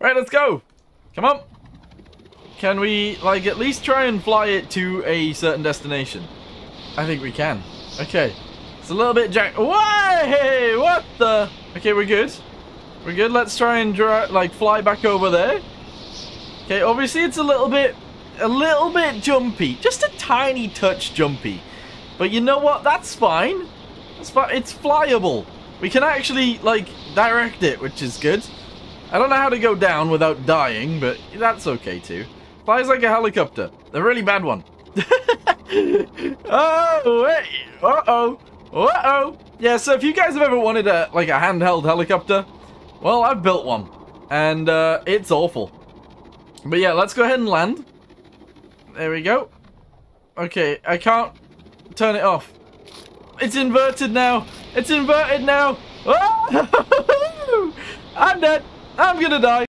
Right, let's go. Come on. Can we, like, at least try and fly it to a certain destination? I think we can. Okay. It's a little bit jack- Way! What the? Okay, we're good. We're good. Let's try and, dra like, fly back over there. Okay, obviously it's a little bit, a little bit jumpy. Just a tiny touch jumpy. But you know what? That's fine. That's fine. It's flyable. We can actually, like, direct it, which is good. I don't know how to go down without dying, but that's okay too. Flies like a helicopter. A really bad one. oh, wait. Uh-oh. Uh-oh. Yeah, so if you guys have ever wanted a, like, a handheld helicopter, well, I've built one. And, uh, it's awful. But yeah, let's go ahead and land. There we go. Okay, I can't turn it off. It's inverted now. It's inverted now. Oh! I'm dead. I'm gonna die.